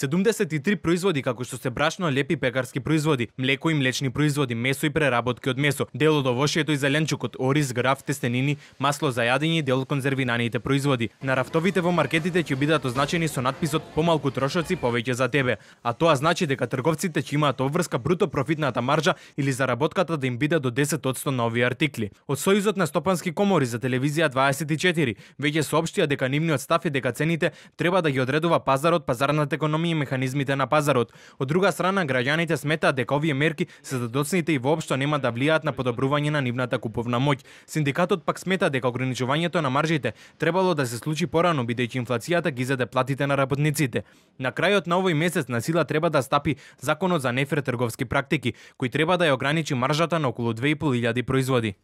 73 производи како што се брашно, лепи пекарски производи, млеко и млечни производи, месо и преработки од месо, дел од овошјето и зеленчукот, ориз, граф, тестенини, масло за јадење и дел од конзервираните производи. На рафтовите во маркетите ќе бидат означени со надписот помалку трошоци, повеќе за тебе. А тоа значи дека трговците ќе имаат обврска бруто профитната маржа или заработката да им биде до 10% на овие артикли. Од Сојузот на стопански комори за телевизија 24 веќе соопштија дека нивниот став е дека цените треба да ги одредува пазарот, пазарната економија и механизмите на пазарот. Од друга страна, граѓаните сметаат дека овие мерки се задоцните и воопшто нема да влијаат на подобрување на нивната куповна моќ. Синдикатот пак смета дека ограничувањето на маржите требало да се случи порано бидејќи инфлацијата ги заде платите на работниците. На крајот на овој месец на сила треба да стапи законот за нефер трговски практики, кој треба да ја ограничи маржата на околу 2.500 производи.